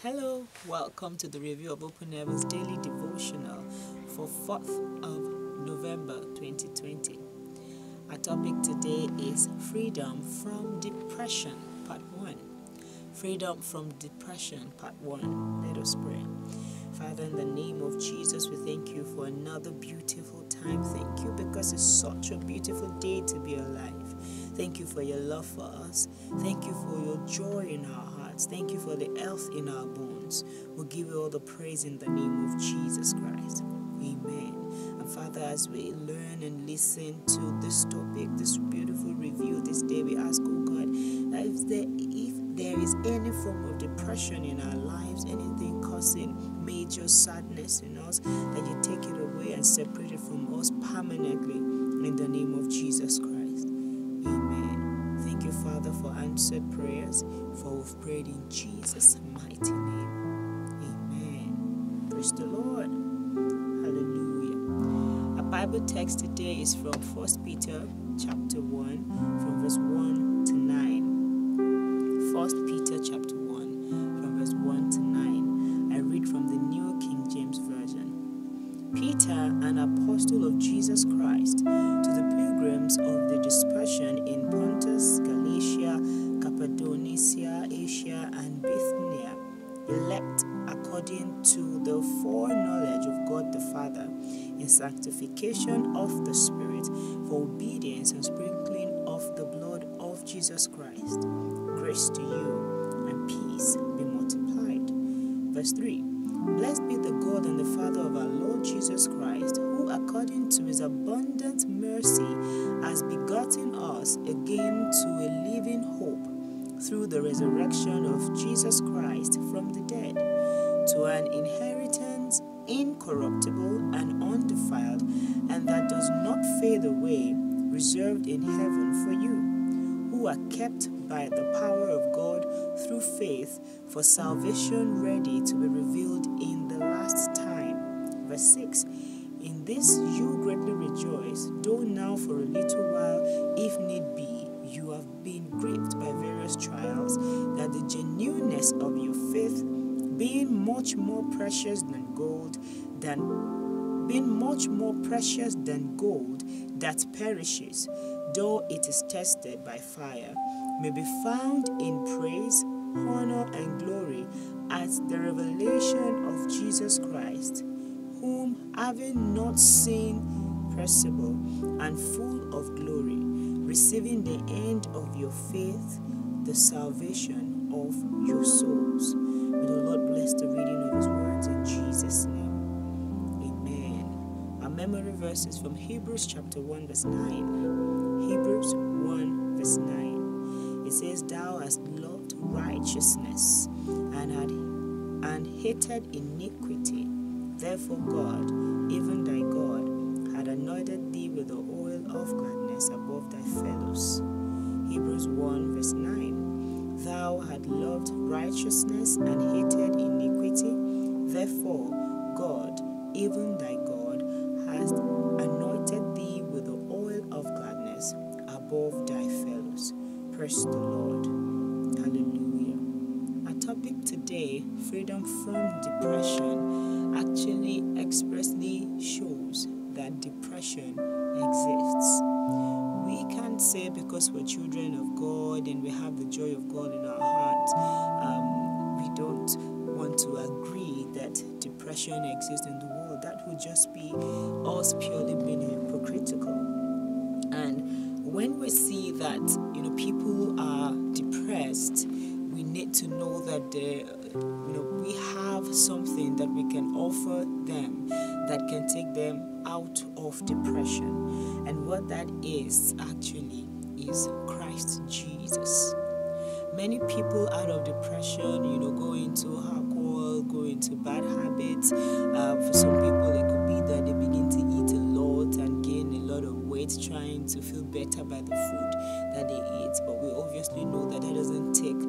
Hello, welcome to the review of Open Heavens Daily Devotional for 4th of November 2020. Our topic today is Freedom from Depression, Part 1. Freedom from Depression, Part 1. Let us pray. Father, in the name of Jesus, we thank you for another beautiful time. Thank you because it's such a beautiful day to be alive. Thank you for your love for us. Thank you for your joy in our hearts hearts. Thank you for the health in our bones. We'll give you all the praise in the name of Jesus Christ. Amen. And Father, as we learn and listen to this topic, this beautiful review this day, we ask, oh God, that if there, if there is any form of depression in our lives, anything causing major sadness in us, that you take it away and separate it from us permanently in the name of Jesus Christ. Father, for answered prayers, for we've prayed in Jesus' mighty name. Amen. Praise the Lord. Hallelujah. Our Bible text today is from 1 Peter chapter 1, from verse 1 sanctification of the Spirit, for obedience and sprinkling of the blood of Jesus Christ. Grace to you and peace be multiplied. Verse 3 Blessed be the God and the Father of our Lord Jesus Christ, who according to his abundant mercy has begotten us again to a living hope through the resurrection of Jesus Christ from the dead, to an inheritance incorruptible and undefiled, and that does not fade away, reserved in heaven for you, who are kept by the power of God through faith for salvation ready to be revealed in the last time. Verse 6 In this you greatly rejoice, though now for a little while, if need be, you have been gripped by various trials, that the genuineness of your faith, being much more precious than gold, than being much more precious than gold that perishes, though it is tested by fire, may be found in praise, honor, and glory at the revelation of Jesus Christ, whom having not seen perishable and full of glory, receiving the end of your faith, the salvation of your souls. May the Lord bless the reading of His words in Jesus' name. Amen. Our memory verse is from Hebrews chapter 1, verse 9. Hebrews 1, verse 9. It says, Thou hast loved righteousness and had and hated iniquity. Therefore God, even thy God, had anointed thee with the oil of gladness above thy fellows. Hebrews 1 verse 9. Thou had loved righteousness and hated iniquity. Therefore God, even thy God, has anointed thee with the oil of gladness above thy fellows. Praise the Lord. Hallelujah. Our topic today, freedom from depression, actually expressly shows that depression because we're children of God and we have the joy of God in our hearts, um, we don't want to agree that depression exists in the world. That would just be us purely being hypocritical. And when we see that you know people are depressed, we need to know that you know we have something that we can offer them that can take them out of depression. And what that is actually is Christ Jesus. Many people out of depression, you know, go into alcohol, go into bad habits. Uh, for some people, it could be that they begin to eat weight, trying to feel better by the food that they eat. But we obviously know that that doesn't take,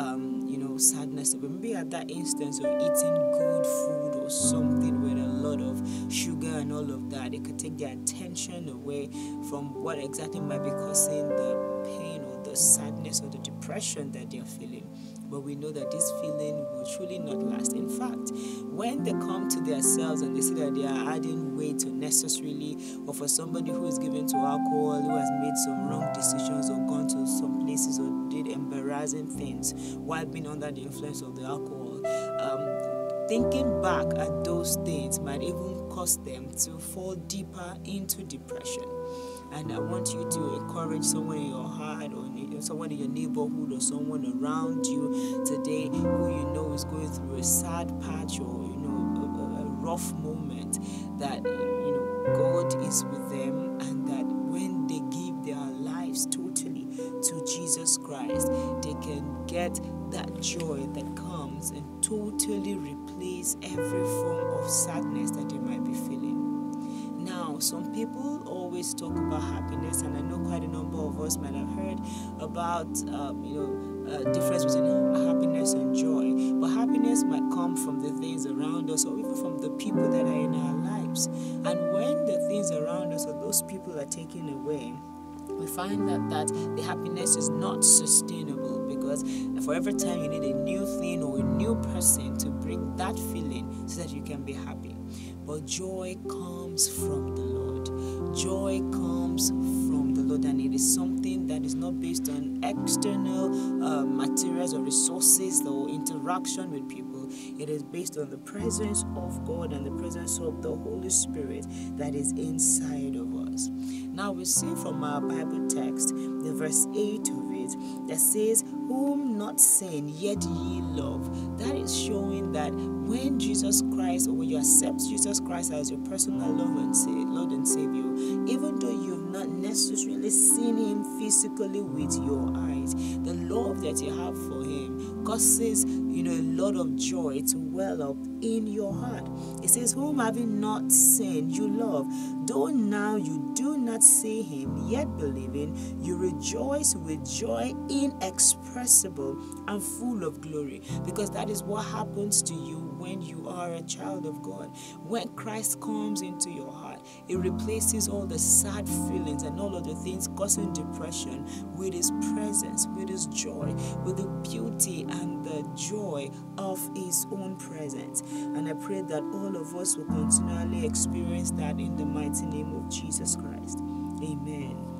um, you know, sadness. But maybe at that instance of eating good food or something with a lot of sugar and all of that, it could take their attention away from what exactly might be causing the pain or the sadness or the depression that they're feeling. but we know that this feeling will truly not last. When they come to themselves and they see that they are adding weight unnecessarily, or for somebody who is given to alcohol, who has made some wrong decisions or gone to some places or did embarrassing things while being under the influence of the alcohol, um, thinking back at those things might even cause them to fall deeper into depression. And I want you to encourage someone in your heart or someone in your neighborhood or someone around you today who you know is going through a sad patch or you know a, a rough moment that you know God is with them and that when they give their lives totally to Jesus Christ, they can get that joy that comes and totally replace every form of sadness that they might be feeling. Now, some people always talk about happiness, and I know quite a number of us might have heard about, um, you know, uh, difference between happiness and joy. But happiness might come from the things around us, or even from the people that are in our lives. And when the things around us or those people are taken away, we find that that the happiness is not sustainable because for every time you need a new thing or a new person to bring that feeling so that you can be happy. But joy comes from the Lord. Joy comes from the Lord, and it is something that is not based on external uh, materials or resources or interaction with people. It is based on the presence of God and the presence of the Holy Spirit that is inside of us. Now we see from our Bible text, the verse 8 of that says, Whom not sin, yet ye love. That is showing that when Jesus Christ, or when you accept Jesus Christ as your personal Lord and Savior, even though you've not necessarily seen Him physically with your eyes, the love that you have for Him causes you know a lot of joy to well up in your heart. It says, Whom having not seen you love, though now you do not see Him, yet believing, you rejoice with joy inexpressible and full of glory, because that is what happens to you when you are a child of God. When Christ comes into your heart, it replaces all the sad feelings and all of the things causing depression with His presence, with His joy, with the beauty and the joy of His own presence. And I pray that all of us will continually experience that in the mighty name of Jesus Christ. Amen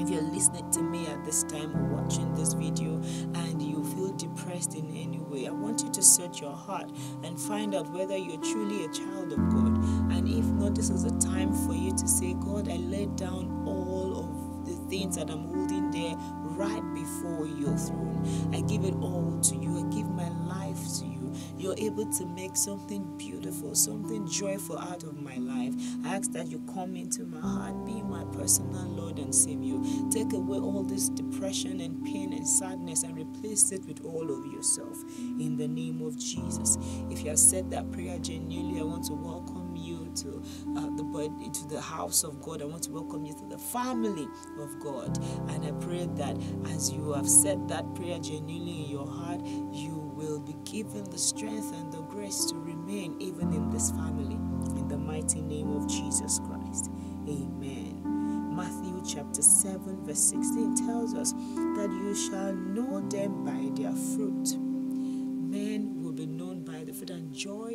if you're listening to me at this time watching this video and you feel depressed in any way, I want you to search your heart and find out whether you're truly a child of God. And if not, this is a time for you to say, God, I laid down all of the things that I'm holding there right before your throne. I give it all to you. I give my life to you you're able to make something beautiful, something joyful out of my life. I ask that you come into my heart, be my personal Lord and Savior. Take away all this depression and pain and sadness and replace it with all of yourself in the name of Jesus. If you have said that prayer genuinely, I want to welcome you to uh, the to the house of God. I want to welcome you to the family of God. And I pray that as you have said that prayer genuinely in your heart, you will be given the strength and the grace to remain even in this family. In the mighty name of Jesus Christ. Amen. Matthew chapter 7, verse 16 tells us that you shall know them by their fruit.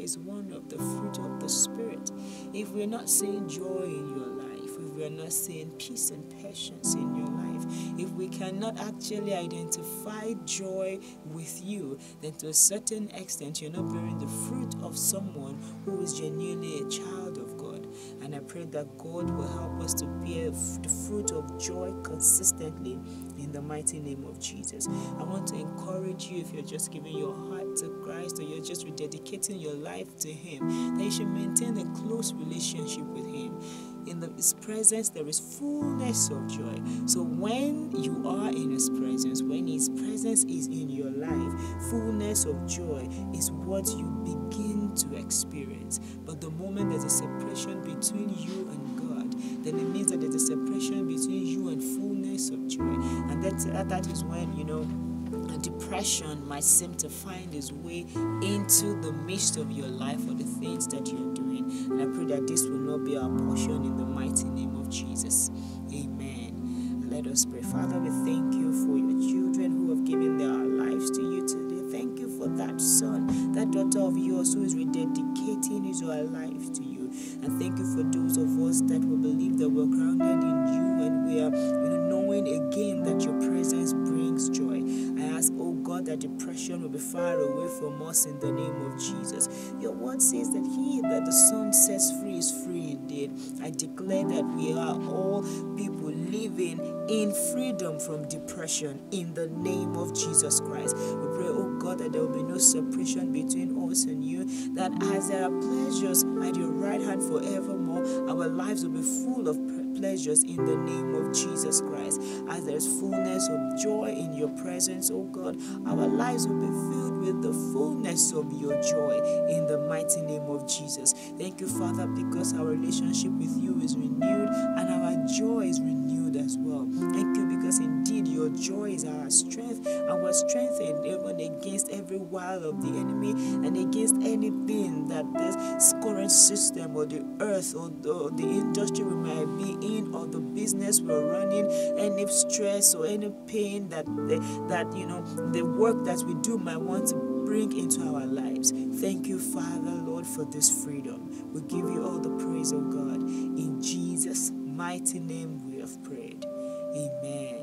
Is one of the fruit of the Spirit. If we're not seeing joy in your life, if we're not seeing peace and patience in your life, if we cannot actually identify joy with you, then to a certain extent you're not bearing the fruit of someone who is genuinely a child of God. And I pray that God will help us to bear the fruit of joy consistently in the mighty name of Jesus. I want to encourage you if you're just giving your heart to Christ or you're just rededicating your life to Him, that you should maintain a close relationship with Him in the, His presence there is fullness of joy. So when you are in His presence, when His presence is in your life, fullness of joy is what you begin to experience. But the moment there's a separation between you and God, then it means that there's a separation between you and fullness of joy. And that, that is when, you know, depression might seem to find its way into the midst of your life or the things that you're doing. And I pray that this will not be our portion in the mighty name of Jesus. Amen. Let us pray. Father, we thank you for your children who have given their lives to you today. Thank you for that son, that daughter of yours who is rededicating his or her life to you. And thank you for those of us that will believe that we're grounded in you and we are you know, knowing again that your presence brings joy. I ask, oh God, that depression will be far away from us in the name of Jesus. Your word says that he that the Son sets free is free indeed. I declare that we are all people living in freedom from depression in the name of Jesus Christ. We pray, oh God, that there will be no separation between us and you, that as there are pleasures at your right hand forevermore, our lives will be full of pleasures in the name of Jesus Christ. As there's fullness of joy in your presence, oh God, our lives will be filled with the fullness of your joy in the mighty name of Jesus. Thank you, Father, because our relationship with you is renewed and our joy is renewed as well. Thank you your joy is our strength and we're strengthened even against every wile of the enemy and against anything that this current system or the earth or the, or the industry we might be in or the business we're running, any stress or any pain that that you know the work that we do might want to bring into our lives. Thank you, Father, Lord, for this freedom. We give you all the praise, of God. In Jesus' mighty name we have prayed. Amen.